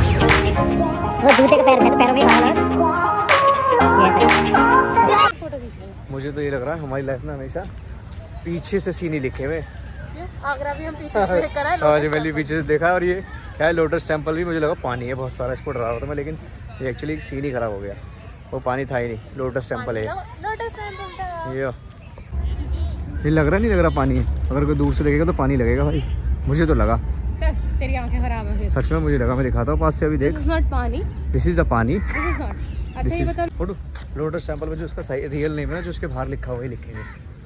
वो जूते के पैर थे पैरों में मुझे तो ये लग रहा है हमारी लाइफ में हमेशा पीछे से सीन ही लिखे हुए आगरा भी हम पीछे से कर हाँ मैंने पीछे से देखा और ये क्या है लोटस टेंपल भी मुझे लगा पानी है बहुत सारा इसको डरा रहा था मैं लेकिन ये एक्चुअली सीन ही खराब हो गया। वो पानी था ही नहीं लोटस टेंपल है लोटस टेंपल था ये ये लग रहा नहीं लग रहा पानी है। अगर कोई दूर से देखेगा तो पानी लगेगा भाई। मुझे तो लगा। तेरी आँखें खराब है सच में मुझे लगा मैं दिखाता हूँ पास से अभी देख। दिस इज़ पानी। द पानी। अच्छा ये फ़ोटो। लोटस टेंपल में जो उसका सही रियल नेम है ना जो उसके बाहर लिखा हुआ है लिखेंगे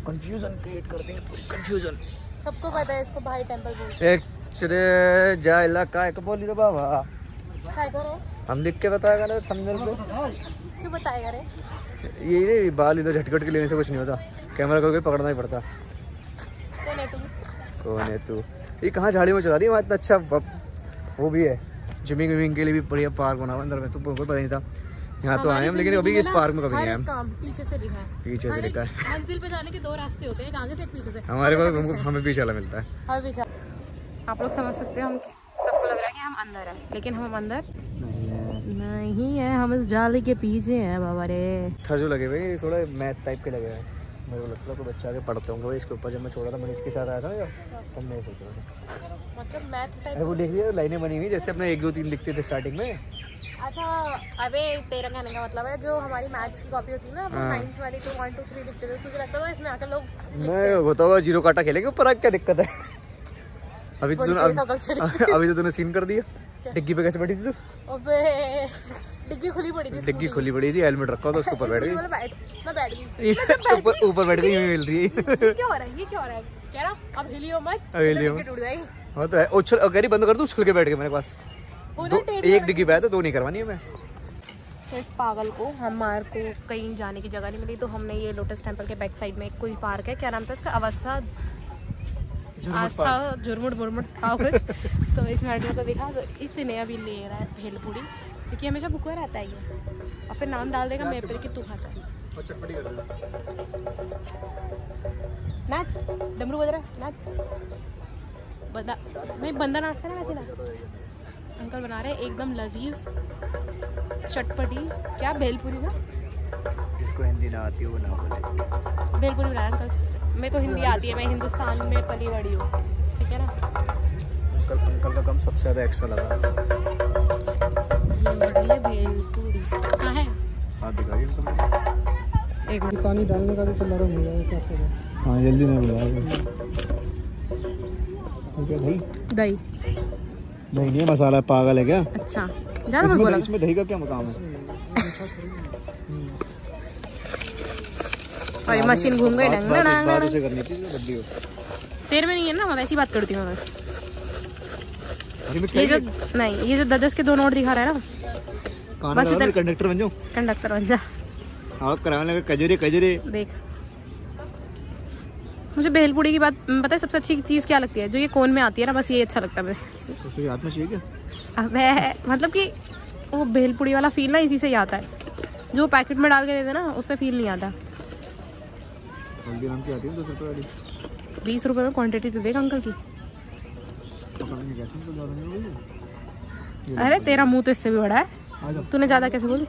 कंफ्यूजन क्रिएट कर देंगे पूरी कंफ्यूजन सबको पता है इसको भाई टेंपल बोलते एक चरे जा इलाका एक बोली रे बाबा। काय करो हम लिख के बताएगा ना थंबनेल पे। क्यों बताएगा रे? ये नहीं बाल इधर झटकट के लेने से कुछ नहीं होता। कैमरा करके पकड़ना ही पड़ता। कौन है तुम कौन है तू? ये कहाँ झाड़ी में चला रही है? वहाँ इतना अच्छा वो भी है। जिमिंग विमिंग के लिए भी बढ़िया पार्क बना हुआ अंदर में। तो कोई पता नहीं था। यहाँ तो आए हम लेकिन अभी इस पार्क में कभी नहीं आए पीछे से लिखा है। पीछे से लिखा है। मंजिल पे जाने के दो रास्ते होते हैं एक आगे से एक पीछे से। हमारे पास हमको- हमें पीछे वाला मिलता है। हमें पीछे आप लोग समझ सकते हो हम सबको लग रहा है कि हम अंदर हैं लेकिन हम अंदर नहीं है। हम इस जाली के पीछे हैं बाबा रे। था जो लगे हुए थोड़ा मैथ टाइप के लगे हुए हैं। मेरे को लगता है कोई बच्चा आगे पढ़ते होंगे। भाई इसके ऊपर जब मैं छोड़ा था मैंने इसके साथ आया था जब तब मैं सोच रहा था। मतलब मैथ टाइप वो देख लिया लाइनें बनी हुई जैसे अपने एक दो तीन लिखते थे स्टार्टिंग में। अच्छा अबे तेरा कहने का मतलब है जो हमारी मैथ्स की कॉपी होती है ना वो हाँ। साइंस वाली तो वन टू थ्री लिखते थे तुझे लगता था इसमें आकर लोग मैं हुआ ज़ीरो काटा खेलेंगे ऊपर आग क्या दिक्कत है? अभी तो तूने। अभी तो तूने सीन कर दिया। डिग्गी पे कैसे बैठी थी तू? अबे। डिग्गी खुली पड़ी थी डिग्गी खुली पड़ी थी हेलमेट रखा था उसके ऊपर बैठ गई। मैं बैठ गई। ऊपर ऊपर बैठ गई मिल रही। है क्या हो रहा है? ये क्या हो रहा है? कह रहा अब हिलियो मत हिलियो टूट जाएगी। हाँ तो है। उछल कह बंद कर दू उछल के बैठ गए मेरे पास। दो एक डिग्गी तो दो नहीं करवानी है मैं। तो इस पागल को हमारे को कहीं जाने की जगह नहीं मिली। तो हमने ये लोटस टेंपल के बैक साइड में एक कोई पार्क है? क्या नाम था इसका? अवस्था? आस्था झुरमुट बुरमुट था कुछ। तो इस मैडम को देखा तो इसने अभी ले रहा है भेलपूरी क्योंकि हमेशा भूखा रहता है ये। और फिर नाम डाल देगा मेरे पे कि तू खाता है नाच डमरू बज रहा है नाच। बंदा नहीं बंदा नाचता ना वैसे नाच। अंकल बना रहे एकदम लजीज चटपटी। क्या भेलपूरी ना जिसको हिंदी ना आती वो ना बोले। भेलपूरी बनाया अंकल मेरे को हिंदी आती है मैं हिंदुस्तान में पली बड़ी हूँ। ठीक है ना? अंकल अंकल का कम सबसे ज़्यादा एक्स्ट्रा लगा। ये बड़ी है भेलपूरी कहाँ है एक मिनट पानी डालने का तो रहा है क्या करें हाँ जल्दी नहीं बुलाया दही दही दही नहीं है मसाला पागल है क्या? अच्छा इसमें बोला। इसमें दही का क्या मकाम है? और मशीन घूम गई डंग डंग डंग। तेरे में नहीं है ना मैं वैसी बात करती हूँ बस। ये जो नहीं ये जो दस के दो नोट दिखा रहा है ना? बस इधर- कंडक्टर बन जाऊँ कंडक्टर बन जा। आप कराने लगे कजरे कजरे। देख। मुझे भेलपूड़ी की बात पता है सबसे अच्छी चीज़ क्या लगती है? जो ये कोन में आती है ना बस ये अच्छा लगता है मुझे। तो हाथ में चाहिए क्या? अबे मतलब कि वो भेलपूड़ी वाला फील ना इसी से ही आता है। जो पैकेट में डाल के देते ना उससे फील नहीं आता। हल्दीराम की आती है दस रुपये वाली। बीस रुपए में क्वांटिटी तो देख अंकल की पकड़ने कैसे तो ज़्यादा नहीं होगी अरे तेरा मुँह तो इससे भी बड़ा है। तूने ज़्यादा कैसे बोली?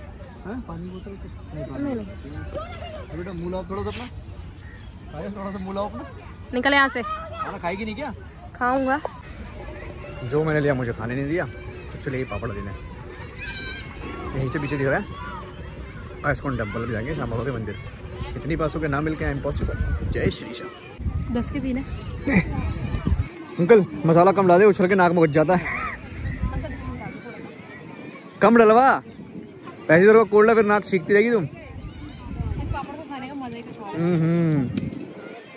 पानी बोतल तो नहीं नहीं नहीं। बेटा मुँह लाओ थोड़ा सा अपना। थोड़ा सा मुँह लाओ अपना। निकल यहाँ से। खाना खाएगी नहीं क्या? खाऊँगा। जो मैंने लिया मुझे खाने नहीं दिया। तो चलिए पापड़ देने। यहीं से पीछे दिख रहा है। आइसकोन टेंपल भी जाएँगे श्याम बाबा के मंदिर। इतनी पासों के नाम मिल के इम्पॉसिबल जय श्री श्याम। दस के तीन है। अंकल मसाला कम डाले उछल के नाक में घुस जाता है। कम डलवा। पैसे तेरे को कोल्ड फिर नाक छींकती रहेगी तुम। इस पापड़ को खाने का मज़ा ही कुछ और हम्म।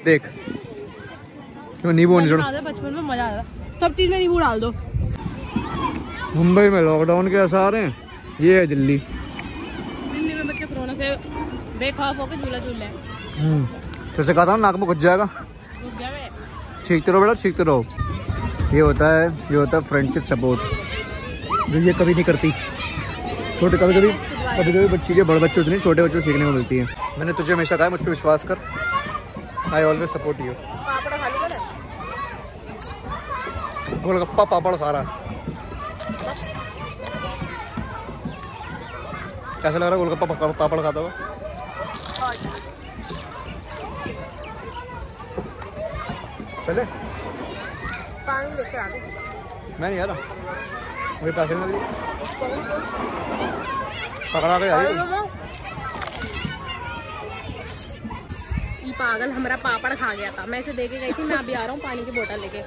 देख। तो नींबू नहीं छोड़ो। बचपन में मज़ा आता सब चीज़ में नींबू डाल दो। मुंबई में लॉकडाउन के असर हैं। ये है दिल्ली। दिल्ली में बच्चे कोरोना से बेखौफ होकर झूला झूल रहे हैं। हम्म। फिर से कहा था नाक में घुस जाएगा। सीखते रहो बेटा सीखते रहो। ये होता है ये होता है फ्रेंडशिप सपोर्ट जो ये कभी नहीं करती। छोटे कभी कभी कभी कभी बच्ची के बड़े बच्चों से नहीं छोटे बच्चों सीखने को मिलती है। मैंने तुझे हमेशा कहा मुझ पर विश्वास कर। I always support you golgappa papad सारा। कैसा लग रहा है? गोलगप्पा पापड़ खाता हुआ पहले। पानी लेके आ मैं नहीं आ रहा। मुझे पैसे नहीं दिए पकड़ा के आई ये पागल हमारा पापड़ खा गया था। मैं इसे दे के गई थी मैं अभी आ रहा हूँ पानी की बोतल लेके।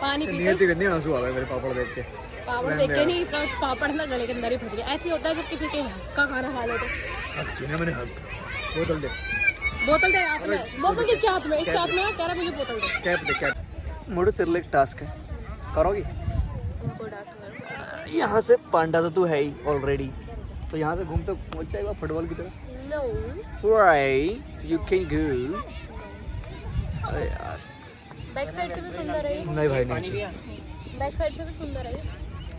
पानी पीते गंदी आँसू आ गए मेरे पापड़ देख के। पापड़ देख के नहीं इसका पापड़ ना गले के अंदर ही फट गया। ऐसे होता है जब किसी के हक का खाना खा लेते। हक छीना मैंने हक। बोतल दे। बोतल दे हाथ में बोतल किसके हाथ में? इसके हाथ में? कह रहा मुझे बोतल दे। कैप दे कैप मोड़ो तेरे लिए टास्क है। करोगी? यहाँ से पांडा तो तू है ही ऑलरेडी तो यहाँ से घूमते पहुँच जाएगा फुटबॉल की तरह? No right you can go अरे यार। बैक साइड से भी सुंदर है नहीं भाई नहीं बैक साइड से भी सुंदर है।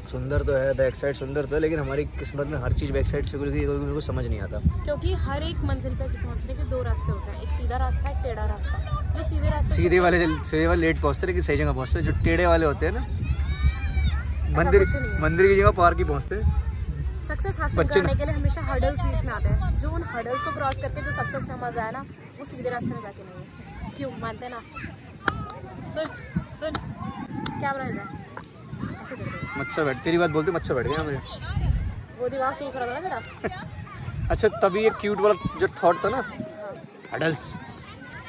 सुंदर तो है बैक साइड सुंदर तो है लेकिन हमारी किस्मत में हर चीज़ बैक साइड से खुल गई कोई मेरे को समझ नहीं आता। क्योंकि हर एक मंजिल पे पहुँचने के दो रास्ते होते हैं एक सीधा रास्ता है एक टेढ़ा रास्ता। जो सीधे रास्ते सीधे वाले सीधे वाले लेट पहुँचते लेकिन सही जगह पहुँचते जो टेढ़े वाले होते हैं ना मंदिर। मंदिर की जगह पार्क ही पहुँचते हैं। सक्सेस हासिल करने के लिए हमेशा हर्डल्स बीच में आते हैं। जो उन हर्डल्स को क्रॉस करके जो सक्सेस का मज़ा है ना वो सीधे रास्ते में जाके नहीं है। क्यों? मानते ना? सुन सुन। क्या बना ऐसे कर दे मच्छर बैठ तेरी बात बोलते मच्छर बैठ गया मुझे वो दिमाग चूस रहा था ना मेरा। अच्छा तभी ये क्यूट वाला जो थॉट था ना हडल्स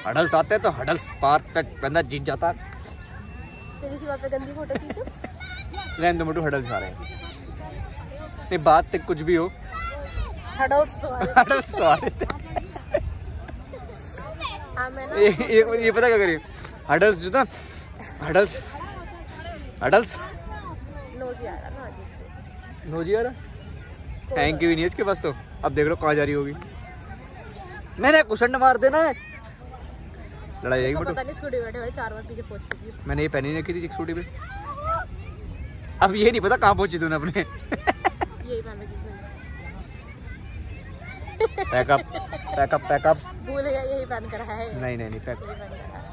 हडल्स आते हैं तो हडल्स पार्क तक बंदा जीत जाता। तेरी सी बात पे गंदी फ़ोटो खींचो। रहने दो मोटू हडल्स आ रहे हैं। नहीं बात तक कुछ भी हो। हर्डल्स तो आ रहे हडल्स तो आ रहे हाँ। ये ये- ये पता क्या करिए हडल्स जो था हडल्स हडल्स थैंक यू नहीं इसके पास तो। अब देख लो कहाँ जा रही होगी। नहीं कुशन मार देना है। लड़ाई जाएगी तो पता नहीं स्कूटी बैठे चार बार पीछे पहुँच चुकी मैंने ये पहनी नहीं रखी थी स्कूटी पे। अब ये नहीं पता कहाँ पहुँची तूने अपने। मैंने। पैकअप पैकअप पैकअप भूल गया यही पहन कर है। नहीं नहीं नहीं पैक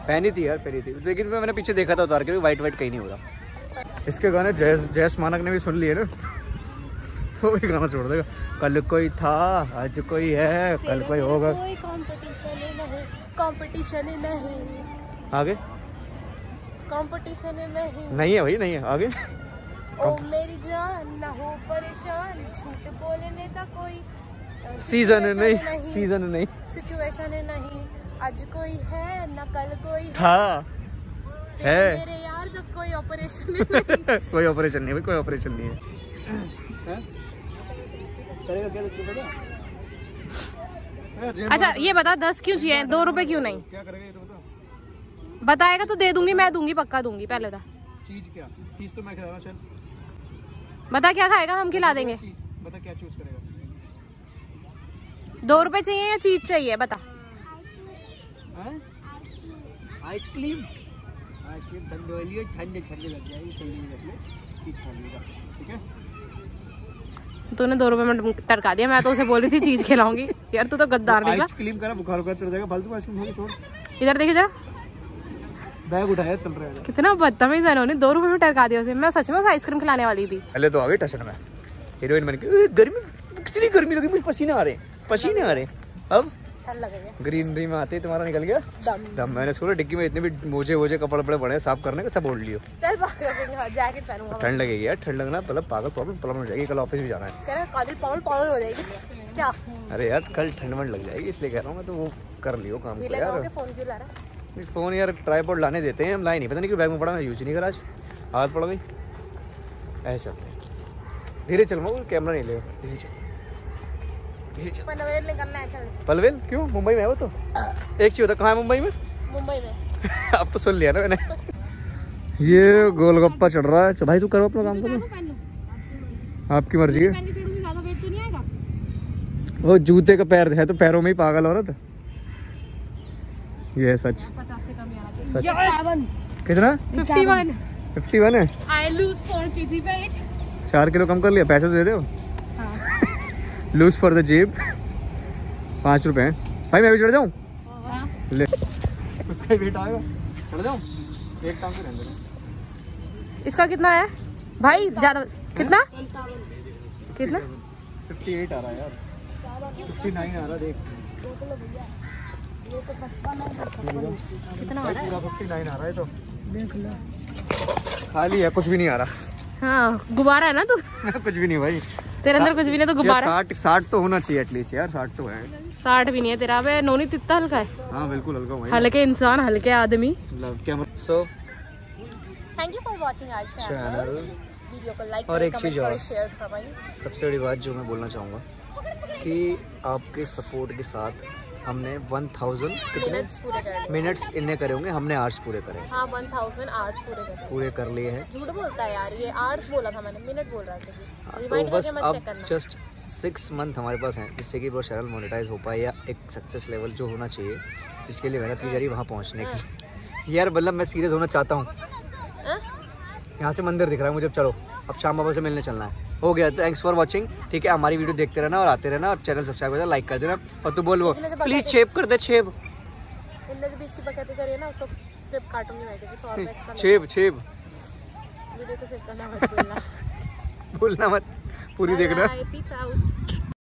पहनी थी यार पहनी थी। लेकिन मैंने पीछे देखा था उतार के वाइट वाइट कहीं नहीं हो रहा। इसके गाने जयस जयस मानक ने भी सुन लिए ना। वो भी गाना छोड़ देगा। कल कोई था आज कोई है कल कोई होगा। कंपटीशन नहीं आगे? कंपटीशन नहीं। नहीं है भाई नहीं है। आगे? ओ मेरी जान ना हो परेशान। झूठ बोलने का कोई सीज़न नहीं सीज़न नहीं। सिचुएशन नहीं। आज कोई है ना कल कोई था। है। मेरे यार कोई ऑपरेशन नहीं कोई ऑपरेशन नहीं कोई ऑपरेशन नहीं है। करेगा क्या पता? अच्छा ये बता दस क्यों चाहिए? दो रुपए क्यों नहीं? क्या करेगा ये तो बता। बताएगा तो दे दूँगी मैं दूँगी पक्का दूँगी पहले तो। चीज़ क्या? चीज़ तो मैं खिला रहा चल। बता क्या खाएगा हम खिला देंगे। बता क्या चूज़ करेगा। दो रुपए चाहिए या चीज़ चाहिए बता। आइसक्रीम। आइसक्रीम ठंडे वाली है ठंडे ठंडे लग जाएगी ठंडी लग जाए चीज़ खा लीजिएगा ठीक है? तूने दो रुपए में टरका दिया मैं तो उसे बोल रही थी चीज़ खिलाऊँगी। यार तू तो गद्दार निकला आइसक्रीम करा बुखार बुखार चढ़ जाएगा फालतू आइसक्रीम होगी छोड़। इधर देखिए जरा बैग उठाया चल रहा है। कितना बदतमीज है इन्होंने दो रुपए में टरका दिया उसे। मैं सच में उसे आइसक्रीम खिलाने वाली थी। पहले तो आ गई टशन में। हीरोइन बन के गर्मी कितनी गर्मी लगी मुझे पसीने आ रहे पसीने आ रहे अब? ग्रीनरी में आते ही तुम्हारा निकल गया? दम। दम मैंने सोचा डिक्की में इतने भी मोजे वोजे कपड़े पड़े हैं साफ़ करने का सब ओढ़ लियो। चल जैकेट पहनूँगा ठंड लगेगी यार ठंड लगना मतलब पागल प्रॉब्लम प्रॉब्लम हो जाएगी कल ऑफ़िस भी जाना है। हो जाएगी। क्या? अरे यार कल ठंड वंड लग जाएगी इसलिए कह रहा हूँ मैं तो वो कर लियो काम को यार। फ़ोन क्यों ला रहा फ़ोन यार ट्राईपॉड लाने देते हैं हम लाए नहीं पता नहीं क्यों बैग में पड़ा मैं यूज़ नहीं करा आज। आदत पड़ गई। ऐसे चलते हैं धीरे चल मैं कैमरा नहीं ले धीरे चल। चल पनवेल निकलना है चल। पलवेल क्यों? मुंबई में है वो तो एक चीज़ बता कहाँ है मुंबई में? मुंबई में। अब तो सुन लिया ना मैंने। ये गोलगप्पा चढ़ रहा है। चल भाई तू करो अपना काम करो आपकी मर्ज़ी है। तो नहीं आएगा। वो जूते का पैर है तो पैरों में ही पागल हो रहा था ये सच। सच कितना? फिफ्टी वन है। आई लूज फोर के जी वेट चार किलो कम कर लिया पैसे तो दे दो लूज फॉर द जेब। पाँच रुपए हैं। भाई मैं भी चढ़ जाऊँ? ले। उसका ही वेट आएगा। चढ़ जाऊँ? एक रहने दो। इसका कितना है? भाई ज़्यादा कितना? कितना? 58 आ रहा है यार। 59 आ रहा देख। कितना आ रहा है? पूरा 59 आ रहा है तो। देख लो। खाली है कुछ भी नहीं आ रहा। हाँ गुब्बारा है ना तू? कुछ भी नहीं भाई। तेरे अंदर कुछ भी नहीं तो गुब्बारा। साठ साठ तो होना चाहिए एटलीस्ट यार साठ तो है। साठ भी नहीं है तेरा वे नोनी तितना इतना हल्का है। हाँ बिल्कुल हल्का भाई हल्के इंसान हल्के आदमी। क्या so thank you for watching our channel video को लाइक और एक चीज़ और। शेयर करवाइए सबसे बड़ी बात जो मैं बोलना चाहूँगा कि आपके सपोर्ट के साथ हमने 1000 कितने मिनट्स इन्ने करे होंगे हमने आवर्स पूरे करे हाँ। वन थाउज़ेंड आवर्स पूरे कर पूरे कर लिए हैं। झूठ बोलता है यार ये आवर्स बोला था मैंने मिनट बोल रहा था हाँ, तो बस अब जस्ट सिक्स मंथ हमारे पास हैं जिससे कि वो चैनल मोनेटाइज हो पाए या एक सक्सेस लेवल जो होना चाहिए जिसके लिए मेहनत की जा रही है वहाँ पहुँचने की। यार मतलब मैं सीरियस होना चाहता हूँ। हाँ? यहाँ से मंदिर दिख रहा है मुझे चलो। अब शाम बाबा से मिलने चलना है। हो गया थैंक्स फॉर वॉचिंग ठीक है हमारी वीडियो देखते रहना और आते रहना और चैनल सब्सक्राइब करना लाइक कर देना और तू बोल वो प्लीज़ छेप कर दे छेप बीच की बकैती करी ना उसको काटूँगी मैं क्योंकि सौ छेप छेप वीडियो को सेव करना मत भूलना। भूलना मत पूरी देखना.